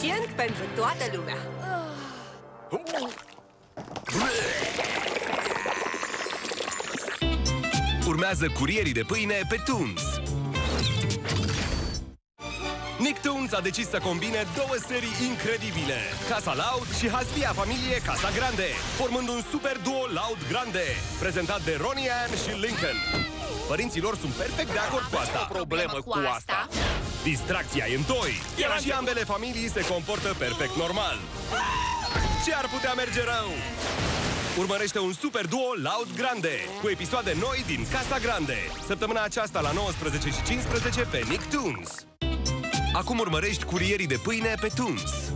suficient pentru toată lumea Urmează curierii de pâine pe Toons. Nicktoons a decis să combine două serii incredibile, Casa Loud și Hasbia Familie Casa Grande, formând un super duo Loud Grande, prezentat de Ronnie Ann și Lincoln. Părinții lor sunt perfect de acord cu asta. Problemă cu asta. Distracția e în doi și ambele familii se comportă perfect normal. Ce ar putea merge rău? Urmărește un super duo Loud Grande cu episoade noi din Casa Grande. Săptămâna aceasta la 19 și 15 pe Nicktoons. Acum urmărești curierii de pâine pe Toons.